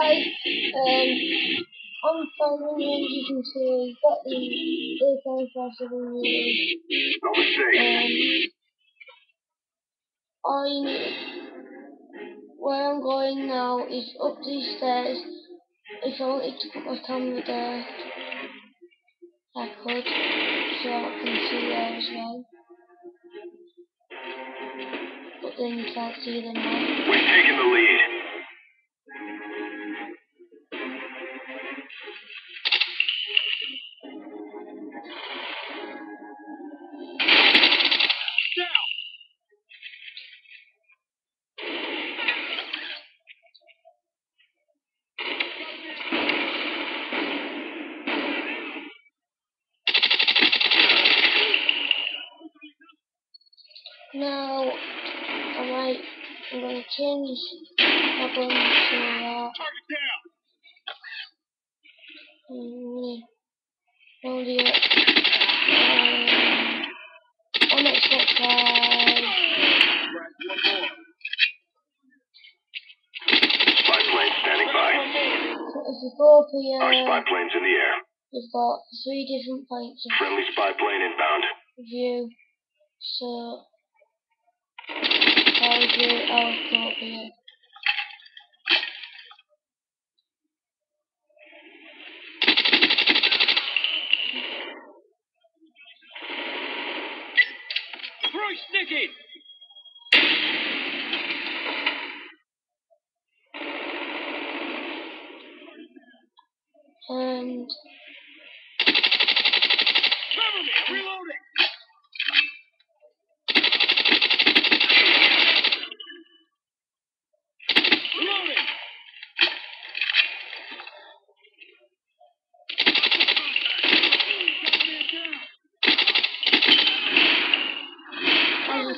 guys, um, phone you can see, got the faster than you. No mistake. Um, I, where I'm going now is up these stairs. If I wanted to put my camera there, I could, so I can see there as well. But then you can't see them now. We've taken the lead. Now, I might, I'm going to change my gun to that. Target down. Mm, no, the, um, on One. Spy plane standing by. as a 4 Our spy plane's in the air. we've got three different points Friendly spy plane inbound. view, so, I'll do our 4 player. Three sticking. And, Cover me. Reloading.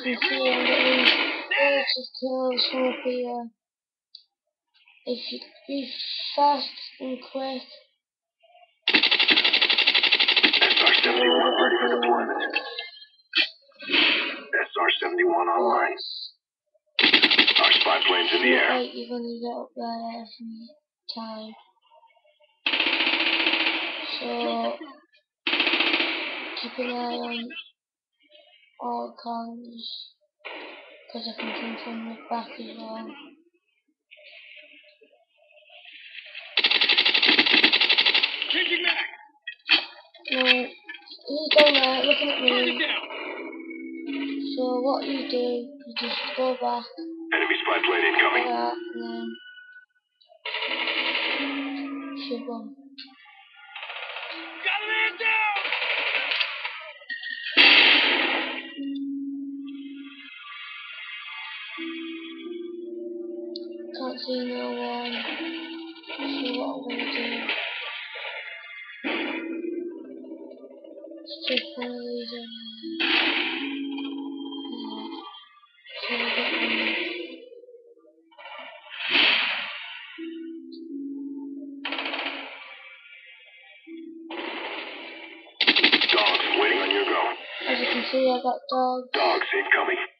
As you can see, I'm getting loads of kills from up here. If you be fast and quick, SR-71 ready for deployment. SR-71 online. Our spy plane's in the air. like you're gonna get up there every time. So keep an eye on all cons because I can come from the back as well. Changing mag. Now he's down there looking at me. So what you do is just go back Enemy spy plane incoming. that and then shoot one. Can't see no one. So what I'm gonna do is take one of these in. Yeah. So we get one. Dogs waiting on your go. As you can see, I got dogs. Dogs incoming.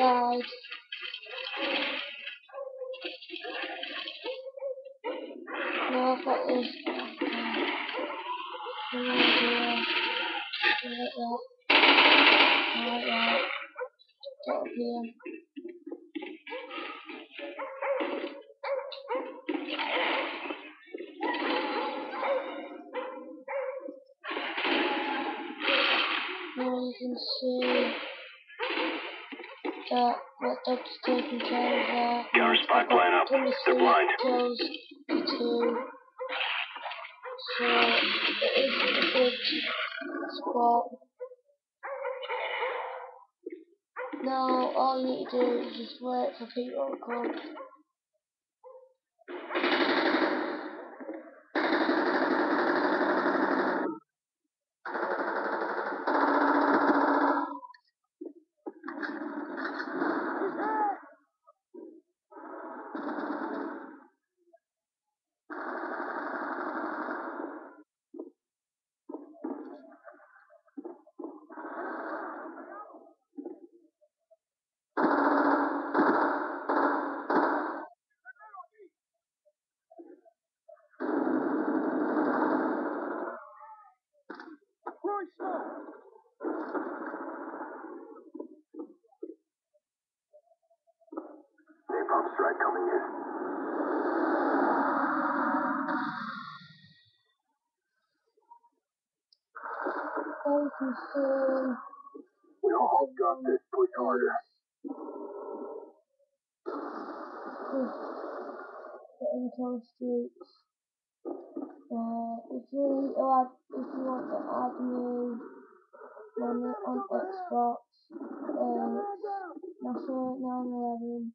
Died. Now I've got this. Up here. Now you can see dog's taking care of that. Get our spy up. 23 They're blind. to. So it is a good spot. Now all you need to do is just wait for people to come. Strike coming in. Very concerned. We almost got this. Push harder. Getting close streaks. Uh, if you add, if you want to add me on Xbox, uh, National 911.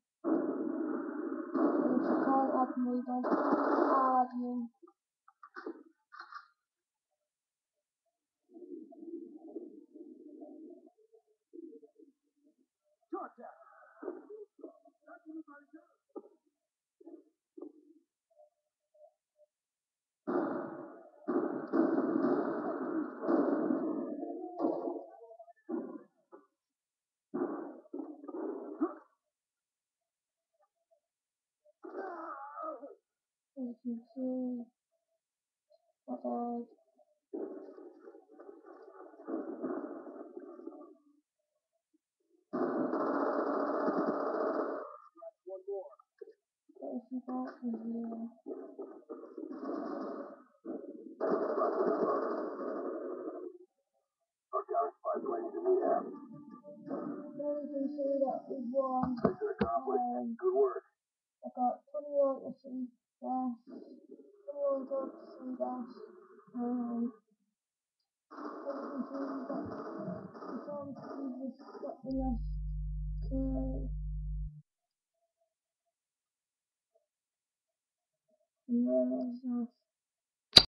And if you can't add me, then I'll add you. As you can see, I died. But if you got me here, Our counter spy planes in the air. then you can see that we won. Good work. I got 21 to 21 gold to see dash, and as you we got the Tom Jesus got